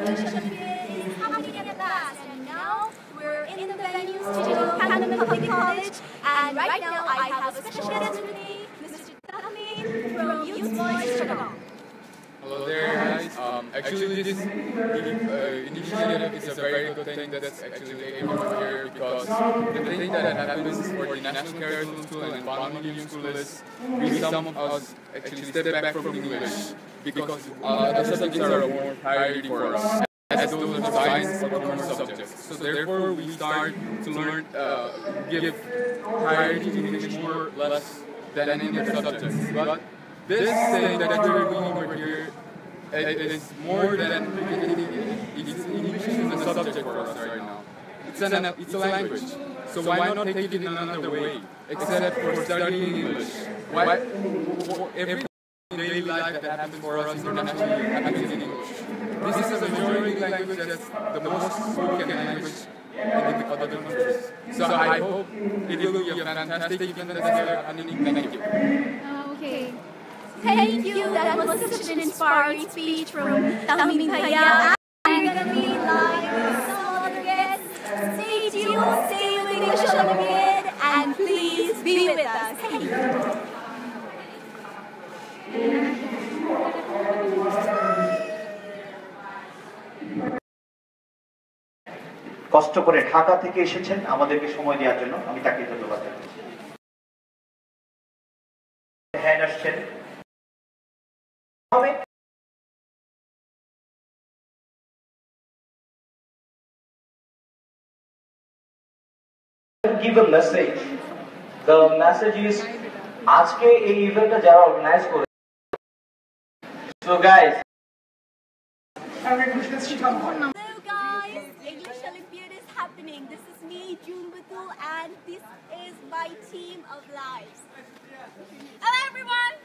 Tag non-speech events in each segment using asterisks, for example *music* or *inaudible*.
English Olympiad is happening at last, and now we're in the venue studio, Cantonment Public College, and right now I have a special guest with me, Mr. Tamin from Youth Voice Chittagong. Hello there, guys. Um, actually, this uh, initiative is a very good thing that's actually able to here because the thing that happens for the National Curriculum School and Bond Medium School is we some of us actually step back from English because uh, the subjects are more priority for us as those are science or commerce subjects. So therefore, we start to learn, uh, give priority to English more less than any other subjects. But this thing that we're doing over here it is more than English is a subject for us right now. It's, an, it's a language. So why not take it in another way, except for studying English? Why, every daily life that happens for us internationally happens in English. This is a majority language that's the most spoken language in the other countries. So I hope it will be a fantastic event this year, and thank you. Oh, okay. Thank you. That was such an inspiring speech from Tamin Bhaiya. I'm gonna be live with some guests. Stay tuned, stay with English Olympiad, and please be with us. Thank you. কষ্ট করে ঢাকা থেকে এসেছেন আমাদেরকে সময় দেওয়ার জন্য আমি তাকে ধন্যবাদ জানাচ্ছি give a message. The message is আজকে এই ইভেন্টটা যারা অর্গানাইজ করে So guys, Hello guys, English Olympiad is happening. This is me, June Batul, and this is my team of lives. Hello everyone!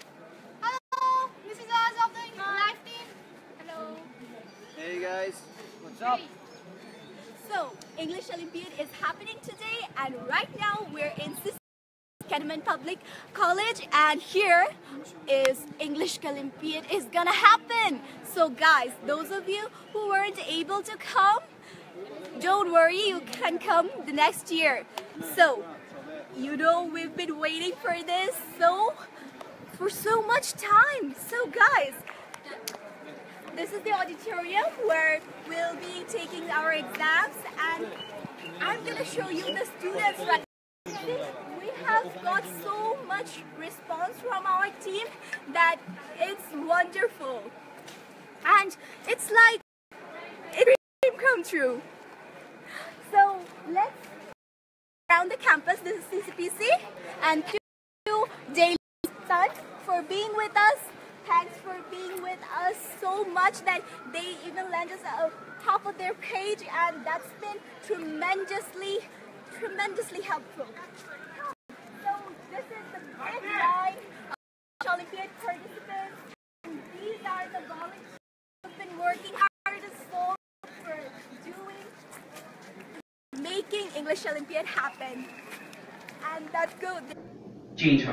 Hello! This is us of the live team. Hello. hey guys, what's up? So, English Olympiad is happening today, and right now we're in Cantonment Public College, and here is English Olympiad is gonna happen. So, guys, those of you who weren't able to come, don't worry, you can come the next year. So, you know we've been waiting for this so for so much time. So, guys, this is the auditorium where we'll be taking our exams and I'm gonna show you the students right we have got so much response from our team that it's wonderful. And it's like a dream come true. So let's around the campus this is CCPC and thank you Daily Sun for being with us Thanks for being with us so much that they even lent us a top of their page and that's been tremendously, tremendously helpful. So this is the big line of Olympiad participants and these are the volunteers who've been working hard as soul for doing, making English Olympiad happen. And that's good. Change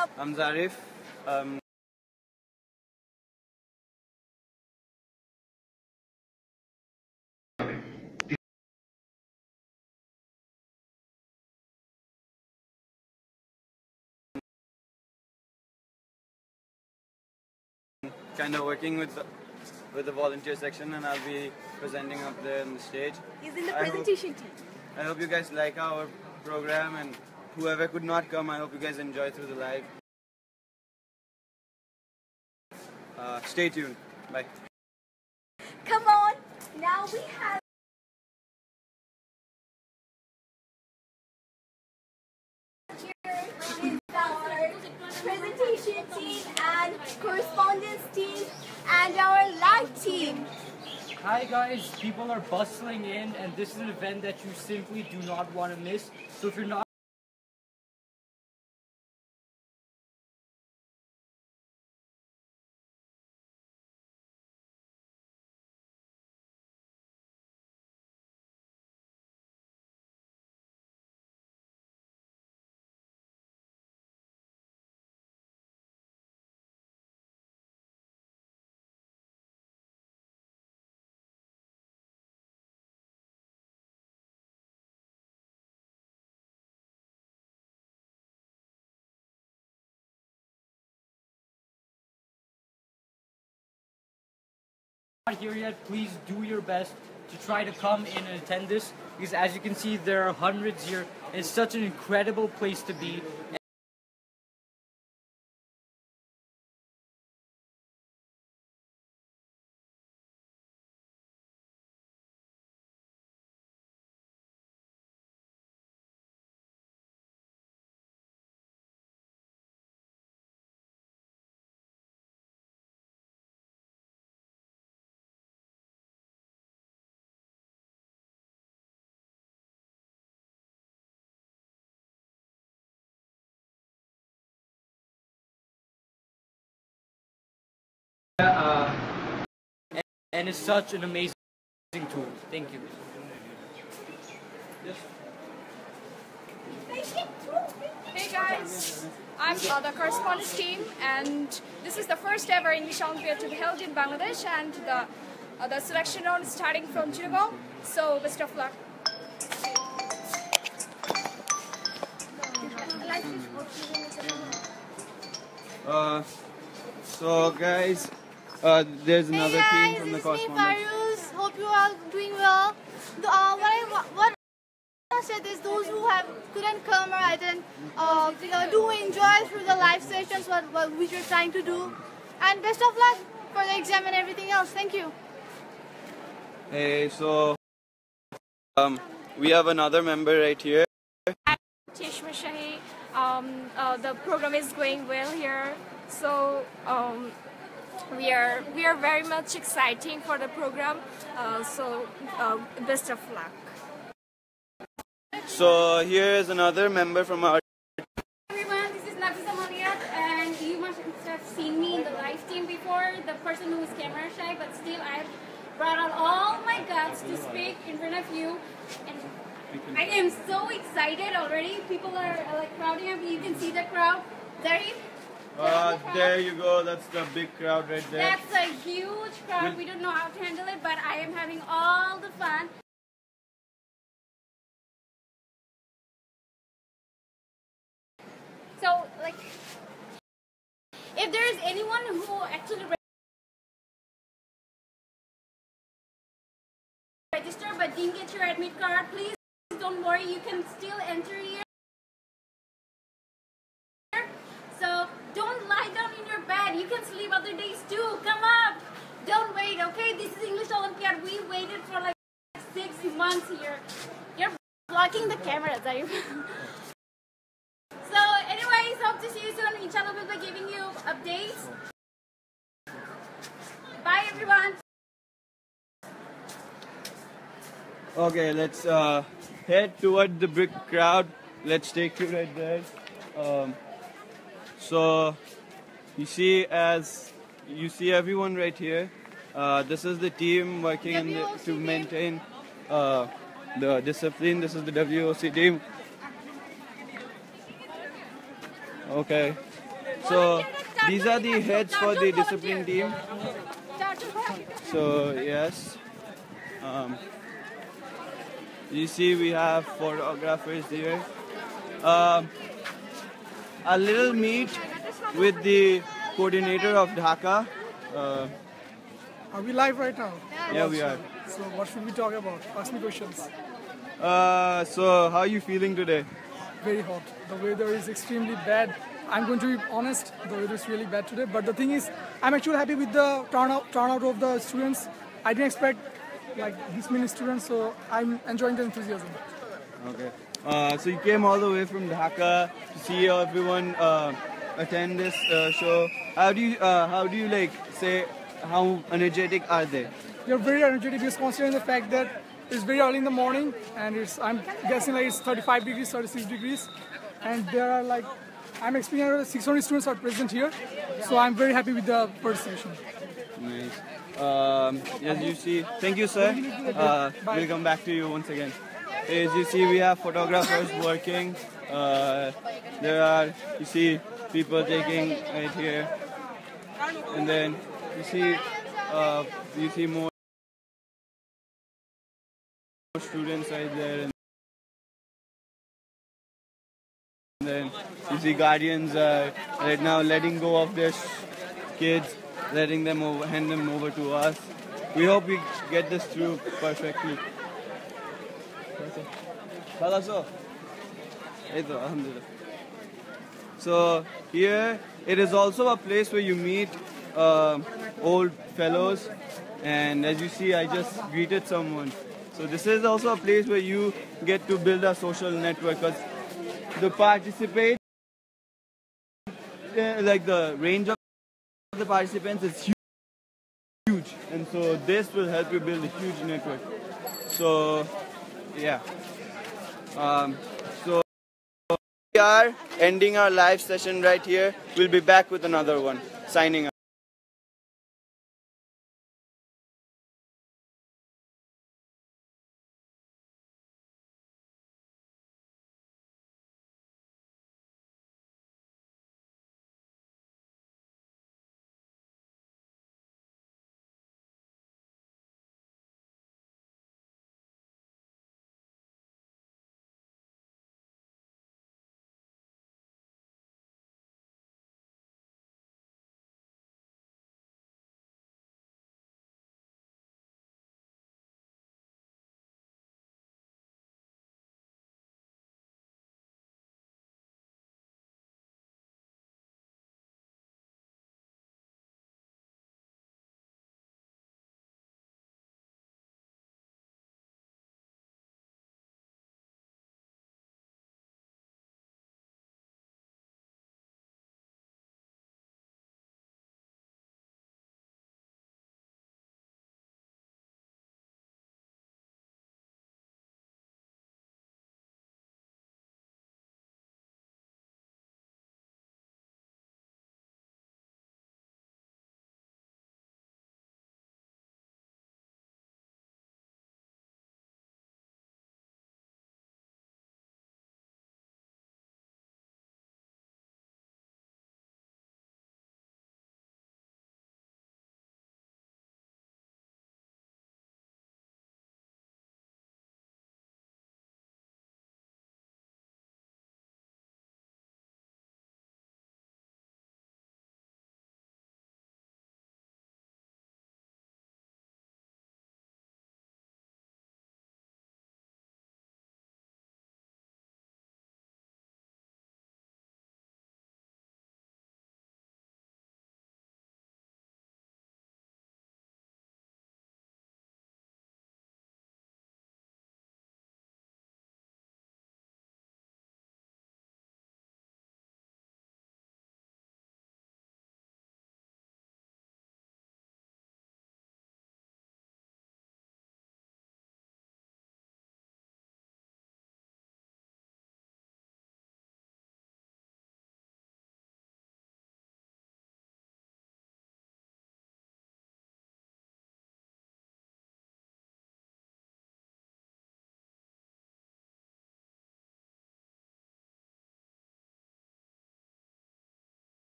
up. I'm Zarif. Um, kind of working with the, with the volunteer section and I'll be presenting up there on the stage. He's in the I hope- team. I hope you guys like our program and whoever could not come, I hope you guys enjoy through the live. Uh, stay tuned. Bye. Come on. Now we have. Here is our presentation team and correspondence team and our live team. Hi guys, people are bustling in and this is an event that you simply do not want to miss. So if you're not here yet, please do your best to try to come in and attend this because as you can see there are hundreds here. It's such an incredible place to be. Uh, and, and it's such an amazing tool. Thank you. Hey guys, I'm uh, the correspondence team, and this is the first ever English Olympiad to be held in Bangladesh, and the uh, the selection round is starting from Chittagong. So best of luck. Uh, so guys, uh, there's another hey team from the guys, it's me correspondence. Hope you are doing well. The, uh, what I what I said is those who have couldn't come or I didn't uh, you know, do enjoy through the live sessions what, what we're trying to do, and best of luck for the exam and everything else. Thank you. Hey, so um, we have another member right here. Cheshma Shahi, um, uh, the program is going well here, so um, we are we are very much exciting for the program. Uh, so uh, best of luck. So here is another member from our. everyone, this is Nafisa Maliat, and you must have seen me in the live stream before, the person who is camera shy, but still I've brought out all my guts to speak in front of you. And I am so excited already. People are like crowding up. You can see the crowd. There you Uh, there you go. That's the big crowd right there. That's a huge crowd. We don't know how to handle it, but I am having all the fun. So, like, if there is anyone who actually re- register but didn't get your admit card, please don't worry. You can still enter here. So don't lie down in your bed. You can sleep other days too. Come up. Don't wait, okay? This is We waited for like six months here. You're blocking the cameras, are you? *laughs* so, anyways, hope to see you soon. Inshallah, we'll be giving you updates. Bye, everyone. Okay, let's uh, head toward the big crowd. Let's take you right there. Um, so you see, as you see everyone right here. Uh, this is the team working in the, to maintain uh, the discipline. This is the WOC team. Okay. So these are the heads for the discipline team. So yes. Um, you see we have photographers here. Um, a little meet with the coordinator of Dhaka. Uh, Are we live right now? Yeah, we are. So what should we talk about? Ask me questions. uh, so how are you feeling today? Very hot. The weather is extremely bad. I'm going to be honest, the weather is really bad today. But the thing is, I'm actually happy with the turnout, turnout of the students. I didn't expect like this many students, so I'm enjoying the enthusiasm. Okay. Uh, so you came all the way from Dhaka to see everyone uh, attend this uh, show. How do you uh, how do you like say how energetic are they? They're very energetic because considering the fact that it's very early in the morning and it's I'm guessing like it's 35 degrees, 36 degrees, and there are like I'm experiencing around 600 students are present here, so I'm very happy with the participation. Nice. Um, as you see, thank you, sir. Uh, we'll come back to you once again. As you see, we have photographers working. Uh, there are, you see, people taking right here, and then you see uh, you see more students right there and then you see guardians right now letting go of their kids letting them over, hand them over to us. We hope we get this through perfectly. So here it is also a place where you meet uh, old fellows, and as you see, I just greeted someone. So this is also a place where you get to build a social network because the participate, uh, like the range of the participants is huge, huge, and so this will help you build a huge network. So yeah. Um, so we are ending our live session right here. We'll be back with another one. Signing out.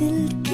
दिल के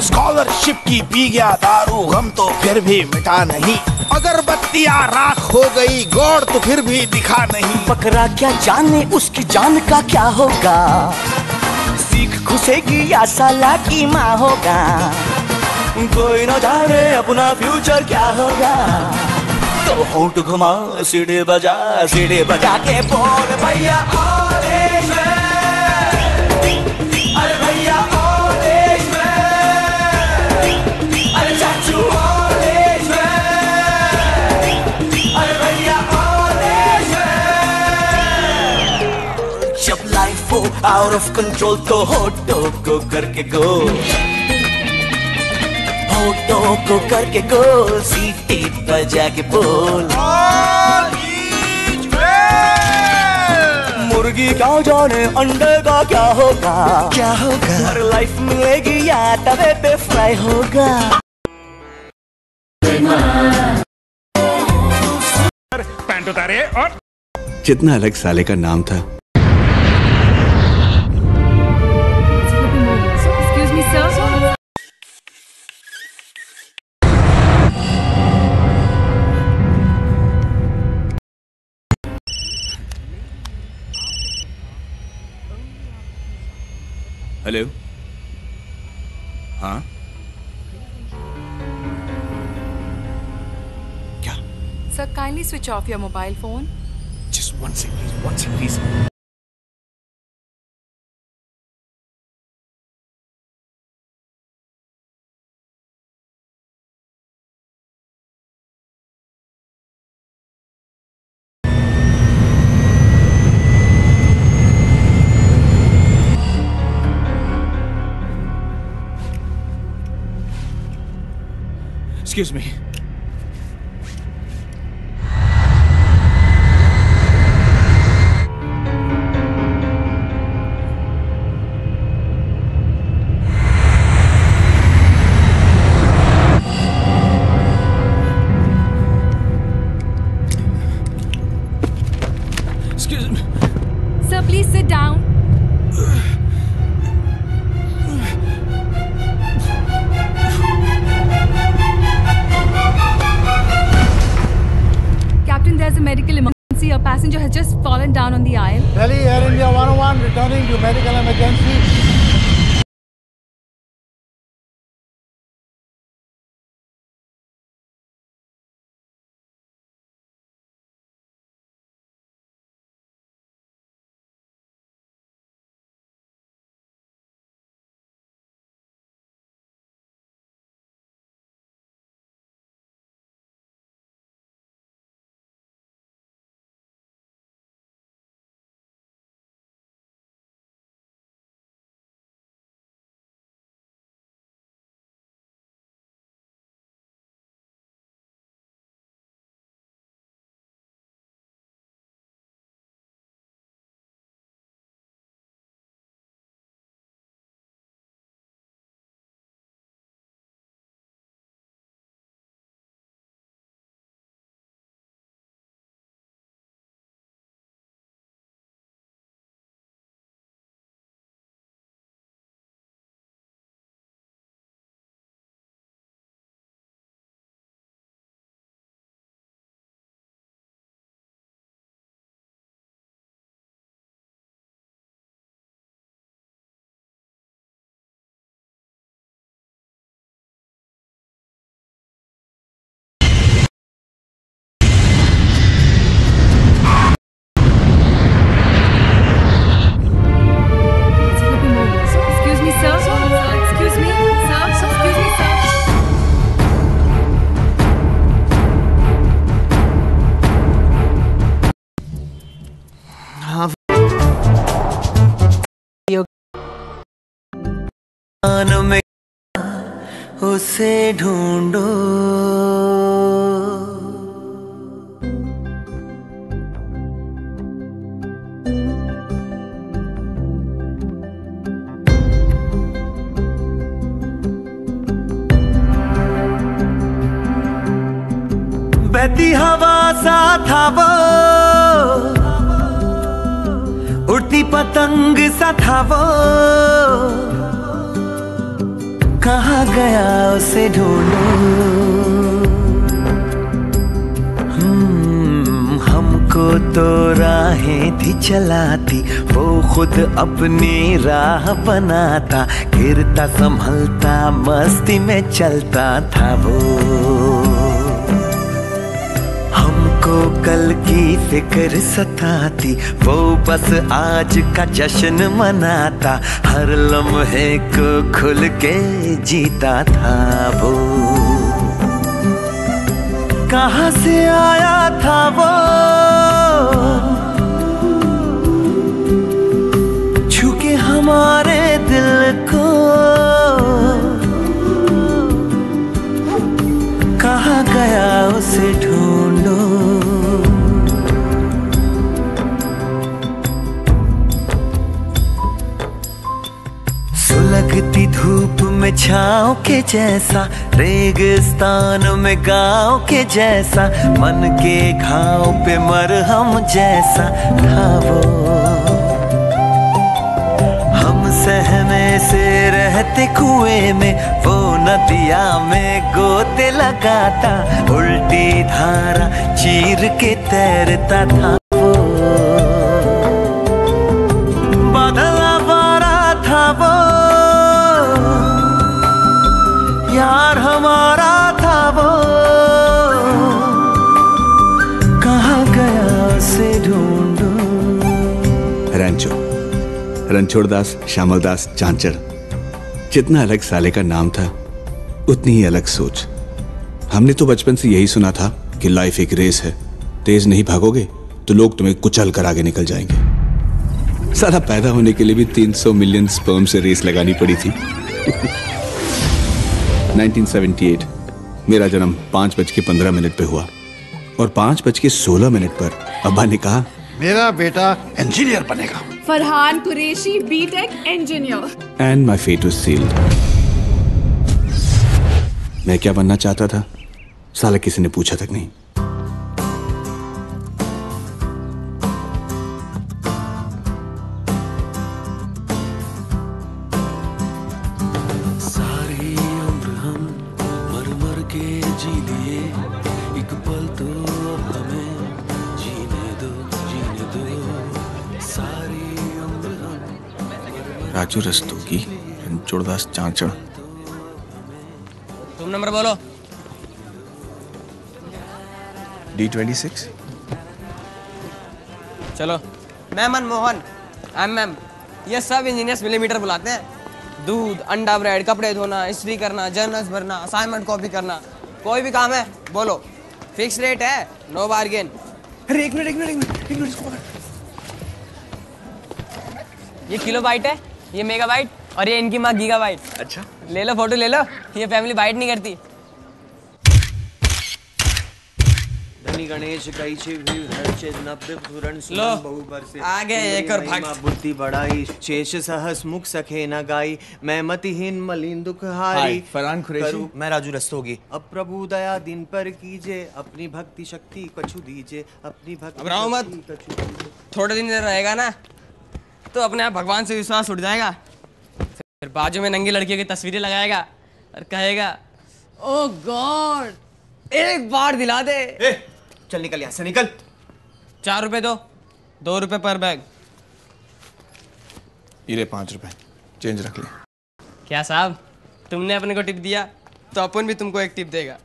scholarship की P गया दारू, गम तो फिर भी मिटा नहीं। अगरबत्तियाँ राख हो गई, गौर तो फिर भी दिखा नहीं। बकरा क्या जाने, उसकी जान का क्या होगा? सीख घुसेगी या साला की माँ होगा? कोई न जाने अपना फ्यूचर क्या होगा? तो होंठ घुमा, सीढ़ी बजा सीढ़ी बजा के बोल, भैया आउट ऑफ़ कंट्रोल तो होटो को करके गो। होटो को करके गोल सीटी बजा के बोल। मुर्गी क्या जाने अंडे का क्या होगा? क्या होगा? हर लाइफ मिलेगी या तवे पे फ्राई होगा। पैंट उतारे और कितना अलग साले का नाम था हेलो हाँ Sir, kindly switch off your mobile phone. Just one second, please. One second, please. Excuse me. कान में उसे ढूंढो। बहती हवा सा था वो उड़ती पतंग सा था वो कहा गया उसे ढूंढो। हम्म, हमको तो राहें थी चलाती वो खुद अपनी राह बनाता गिरता संभलता मस्ती में चलता था वो। कल की फ़िक्र सताती, वो बस आज का जश्न मनाता, हर लम्हे को खुल के जीता था वो। कहाँ से आया था वो? छुके हमारे दिल को। कहा गया उसे ढूंढो सुलगती धूप में छाँव के जैसा, रेगिस्तान में गाँव के जैसा, मन के घाव पे मरहम जैसा था वो हम सहमे से रहते कुएँ में, वो नदिया में गोते लगाता, उल्टी धारा चीर के तैरता था। रणछोड़ दास श्यामल दास चांचड़ जितना अलग साले का नाम था, उतनी ही अलग सोच। हमने तो बचपन से यही सुना था कि लाइफ एक रेस है। तेज नहीं भागोगे तो लोग तुम्हें कुचल कर आगे निकल जाएँगे। साला पैदा होने के लिए भी 300 मिलियन स्पर्म से रेस लगानी पड़ी थी। *laughs* 1978 मेरा जन्म पाँच बज के पंद्रह मिनट पे हुआ। और पाँच बज के सोलह मिनट पर अब्बा ने कहा मेरा बेटा इंजीनियर बनेगा। Farhan Qureshi BTech engineer and my fate was sealed मैं क्या बनना चाहता था? साला किसी ने पूछा तक नहीं। राजू रस्तोगी रणछोड़दास चांचड़ तुम नंबर बोलो। D twenty six. चलो। मैं मनमोहन आई एम ये सब इंजीनियर्स मिलीमीटर बुलाते हैं। दूध अंडा ब्रेड कपड़े धोना इस्त्री करना जर्नल्स भरना असाइनमेंट कॉपी करना। कोई भी काम है बोलो। फिक्स रेट है नो बार्गेन अरे एक मिनट एक मिनट एक मिनट एक मिनट ये किलो बाइट है? ये मेगा बाइट और ये इनकी माँ गीगा बाइट अच्छा। ले लो फ़ोटो ले लो। ये फैमिली बाइट नहीं करती। धनी गणेश भी पुरण लो, सुमन बहुबर से। आ एक और भक्त। बुद्धि बढ़ाई शेष सहस मुख सखे न गाई मैं मतिहीन मलिन दुख हारी। फरहान कुरैशी। मैं राजू रस्तोगी। अब प्रभु दया दिन पर कीजिए अपनी भक्ति शक्ति कछु दीजिए अपनी भक्ति घबराओ मत। थोड़े दिन रहेगा ना? तो अपने आप भगवान से विश्वास उठ जाएगा। फिर बाजू में नंगी लड़कियों की तस्वीरें लगाएगा और कहेगा ओ गॉड एक बार दिला दे। ए, चल निकल यहाँ से निकल। चार रुपए दो दो रुपए पर बैग। ये ले पाँच रुपए चेंज रख ले। क्या साहब तुमने अपने को टिप दिया तो अपन भी तुमको एक टिप देगा।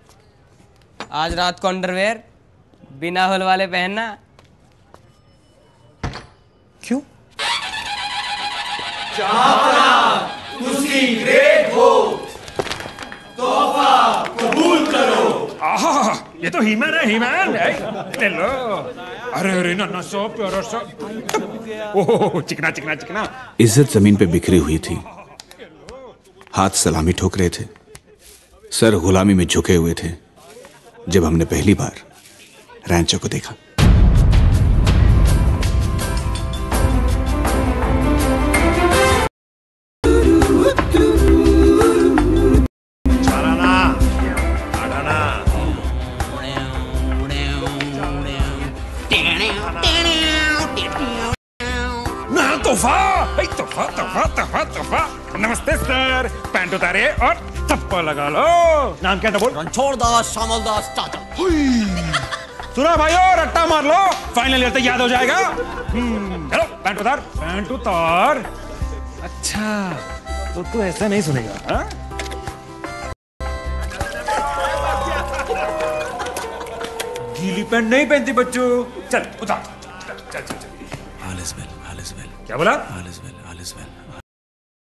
आज रात को अंडरवेयर बिना होल वाले पहनना उसकी ग्रेट हो तोहफा कबूल करो। आहा ये तो हीमैन है हीमैन ए, ले लो। अरे अरे ना ना सो प्यारा सा। ओह चिकना चिकना चिकना। इज़्ज़त ज़मीन पे बिखरी हुई थी। हाथ सलामी ठोक रहे थे। सर गुलामी में झुके हुए थे। जब हमने पहली बार रैंचो को देखा। और थप्पा लगा लो। नाम क्या था बोल? रणछोड़ दास श्यामल दास चाचा सुना भाइयों रट्टा मार लो। फाइनल ईयर तक याद हो जाएगा। हम्म, चलो पैंट उतार। पैंट उतार। अच्छा तो तू ऐसा नहीं सुनेगा हाँ? गीली पैंट नहीं पहनती बच्चों। चल उतार। चल चल चल, चल। All is well all is well क्या बोला? All is well all is well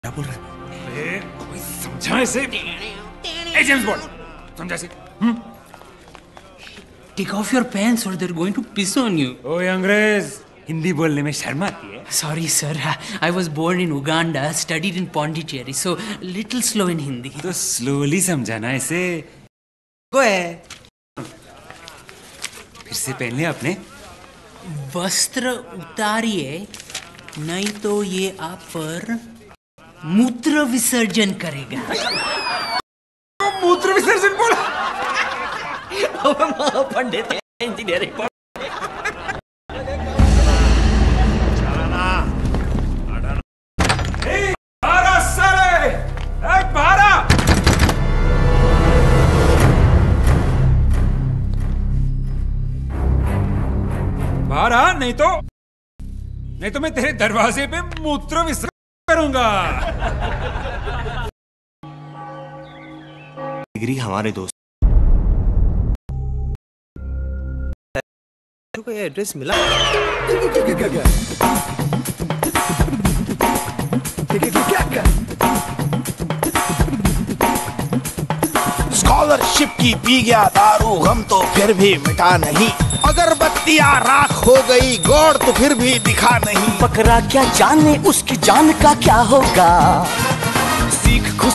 क्या बोल रहे अरे जहाँ से ए जेम्स बॉन्ड समझा से टेक ऑफ़ योर पैंट्स और there going to piss on you ओ अंग्रेज़ हिंदी बोलने में शर्म आती है? Sorry sir I was born in Uganda studied in Pondicherry so little slow in Hindi तो स्लोली समझाना इसे। गो गोए फिर से पहन ले अपने वस्त्र उतारिए नहीं तो ये आप पर मूत्र विसर्जन करेगा। मूत्र विसर्जन बोला। पंडित इंजीनियरिंग बारा साले बारा नहीं तो नहीं तो मैं तेरे दरवाजे पे मूत्र विसर्जन करूँगा। डिग्री हमारे दोस्त को एड्रेस मिला? क्या क्या क्या क्या? की पी गया दारू गम तो फिर भी मिटा नहीं। अगरबत्तियाँ राख हो गई गौड़ तो फिर भी दिखा नहीं। बकरा क्या जाने, उसकी जान का क्या होगा? सीख खुश